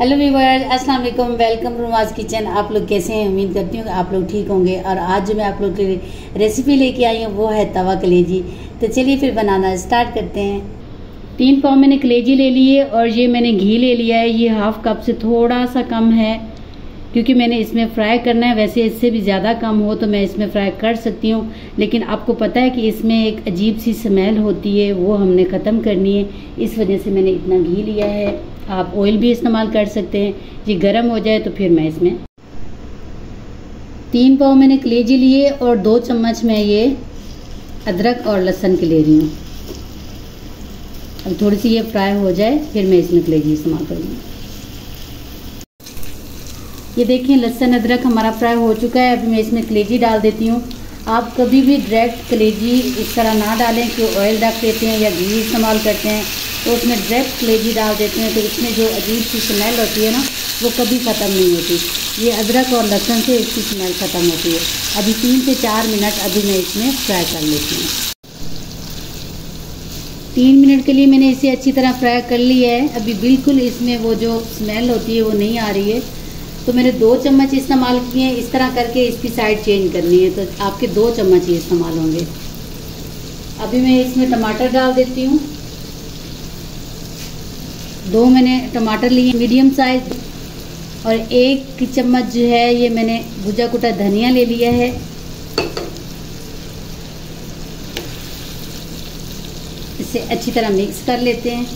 Hello viewers अस्सलाम वालेकुम। Welcome to माज किचन आप लोग कैसे हैं? उम्मीद करती हूँ कि आप लोग ठीक होंगे। और आज जो मैं आप लोग के लिए रेसिपी लेके आई हूँ, वो है तवा कलेजी। तो चलिए फिर बनाना स्टार्ट करते हैं। तीन पाव मैंने कलेजी ले लिए और ये मैंने घी ले लिया है। ये हाफ़ कप से थोड़ा सा कम है। क्योंकि मैंने इसमें फ्राई करना है, वैसे इससे भी ज़्यादा कम हो तो मैं इसमें फ्राई कर सकती हूँ। लेकिन आपको पता है कि इसमें एक अजीब सी स्मेल होती है, वो हमने ख़त्म करनी है। इस वजह से मैंने इतना घी लिया है। आप ऑयल भी इस्तेमाल कर सकते हैं। ये गर्म हो जाए तो फिर मैं इसमें तीन पाव मैंने कलेजी लिए और दो चम्मच मैं ये अदरक और लहसुन के ले रही हूँ। अब थोड़ी सी ये फ्राई हो जाए, फिर मैं इसमें कलेजी इस्तेमाल करूँगी। ये देखिए लहसुन अदरक हमारा फ्राई हो चुका है। अभी मैं इसमें कलेजी डाल देती हूँ। आप कभी भी डायरेक्ट कलेजी इस तरह ना डालें कि ऑयल रख देते हैं या घी इस्तेमाल करते हैं। तो उसमें डायरेक्ट कलेजी डाल देते हैं तो इसमें जो अजीब सी स्मेल होती है ना, वो कभी ख़त्म नहीं होती। ये अदरक और लहसुन से इसकी स्मेल ख़त्म होती है। अभी तीन से चार मिनट अभी मैं इसमें फ्राई कर लेती हूँ। तीन मिनट के लिए मैंने इसे अच्छी तरह फ्राई कर लिया है। अभी बिल्कुल इसमें वो जो स्मेल होती है, वो नहीं आ रही है। तो मैंने दो चम्मच इस्तेमाल किए हैं। इस तरह करके इसकी साइड चेंज करनी है। तो आपके दो चम्मच ही इस्तेमाल होंगे। अभी मैं इसमें टमाटर डाल देती हूँ। दो मैंने टमाटर लिए मीडियम साइज़ और एक चम्मच जो है, ये मैंने भुजा कुटा धनिया ले लिया है। इसे अच्छी तरह मिक्स कर लेते हैं।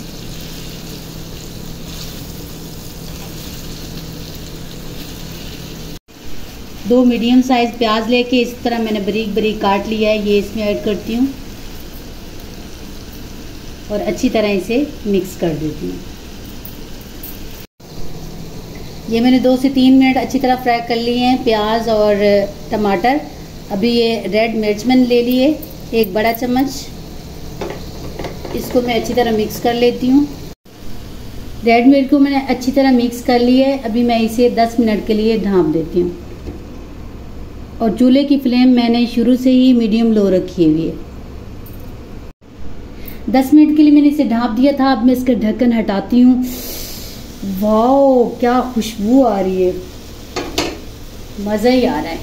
दो मीडियम साइज़ प्याज लेके इस तरह मैंने बरीक बरीक काट लिया है, ये इसमें ऐड करती हूँ। और अच्छी तरह इसे मिक्स कर देती हूँ। ये मैंने दो से तीन मिनट अच्छी तरह फ्राई कर लिए हैं, प्याज और टमाटर। अभी ये रेड मिर्च मैंने ले लिए, एक बड़ा चम्मच। इसको मैं अच्छी तरह मिक्स कर लेती हूँ। रेड मिर्च को मैंने अच्छी तरह मिक्स कर लिया है, अभी मैं इसे 10 मिनट के लिए ढाँप देती हूँ। और चूल्हे की फ्लेम मैंने शुरू से ही मीडियम लो रखी हुई है। दस मिनट के लिए मैंने इसे ढाँप दिया था, अब मैं इसका ढक्कन हटाती हूँ। वाओ, क्या खुशबू आ रही है। मज़ा ही आ रहा है।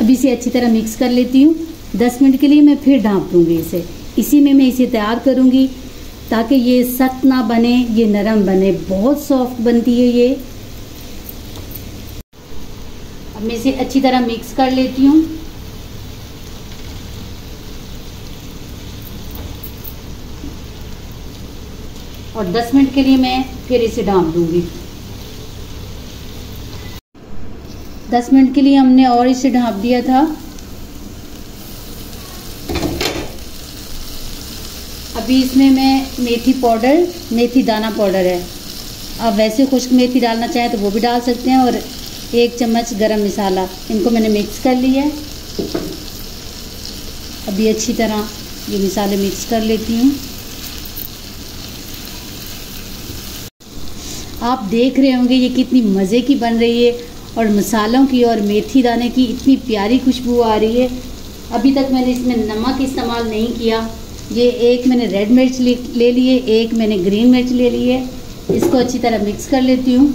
अब इसे अच्छी तरह मिक्स कर लेती हूँ। दस मिनट के लिए मैं फिर ढाँप दूँगी इसे। इसी में मैं इसे तैयार करूँगी ताकि ये सख्त ना बने, ये नरम बने। बहुत सॉफ्ट बनती है ये। मैं इसे अच्छी तरह मिक्स कर लेती हूँ। और 10 मिनट के लिए मैं फिर इसे ढाँप दूँगी। 10 मिनट के लिए हमने और इसे ढाँप दिया था। अभी इसमें मैं मेथी पाउडर, मेथी दाना पाउडर है। आप वैसे खुश्क मेथी डालना चाहें तो वो भी डाल सकते हैं और एक चम्मच गरम मसाला। इनको मैंने मिक्स कर लिया अभी अच्छी तरह ये मसाले मिक्स कर लेती हूँ। आप देख रहे होंगे ये कितनी मज़े की बन रही है और मसालों की और मेथी दाने की इतनी प्यारी खुशबू आ रही है। अभी तक मैंने इसमें नमक इस्तेमाल नहीं किया। ये एक मैंने रेड मिर्च ले लिए एक मैंने ग्रीन मिर्च ले ली है। इसको अच्छी तरह मिक्स कर लेती हूँ।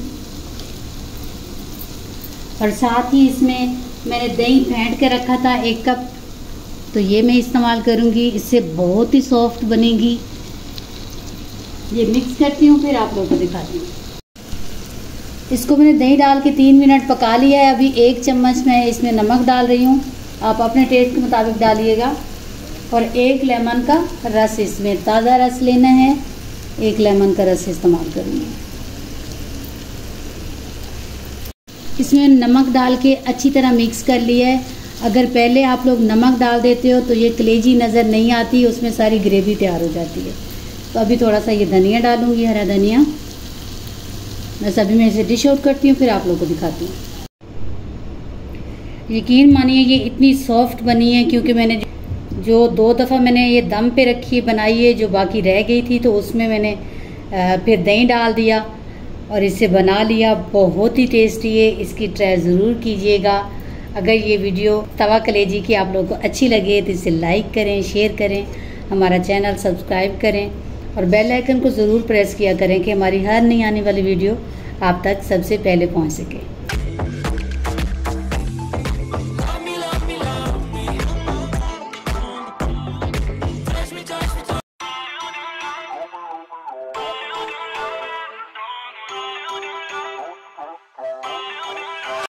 और साथ ही इसमें मैंने दही फेंट के रखा था एक कप। तो ये मैं इस्तेमाल करूँगी। इससे बहुत ही सॉफ्ट बनेगी। ये मिक्स करती हूँ, फिर आप लोगों को दिखाती हूँ। इसको मैंने दही डाल के तीन मिनट पका लिया है। अभी एक चम्मच मैं इसमें नमक डाल रही हूँ। आप अपने टेस्ट के मुताबिक डालिएगा। और एक लेमन का रस इसमें ताज़ा रस लेना है। एक लेमन का रस इस्तेमाल करूँगी। इसमें नमक डाल के अच्छी तरह मिक्स कर लिया है। अगर पहले आप लोग नमक डाल देते हो तो ये कलेजी नज़र नहीं आती, उसमें सारी ग्रेवी तैयार हो जाती है। तो अभी थोड़ा सा ये धनिया डालूँगी, हरा धनिया। बस अभी मैं इसे डिश आउट करती हूँ, फिर आप लोग को दिखाती हूँ। यकीन मानिए, ये इतनी सॉफ्ट बनी है, क्योंकि मैंने जो दो दफ़ा मैंने ये दम पे रखी, बनाई है, जो बाकी रह गई थी तो उसमें मैंने फिर दही डाल दिया। और इसे बना लिया, बहुत ही टेस्टी है। इसकी ट्राई ज़रूर कीजिएगा। अगर ये वीडियो तवा कलेजी की आप लोगों को अच्छी लगे तो इसे लाइक करें शेयर करें, हमारा चैनल सब्सक्राइब करें और बेल आइकन को ज़रूर प्रेस किया करें कि हमारी हर नई आने वाली वीडियो आप तक सबसे पहले पहुँच सके।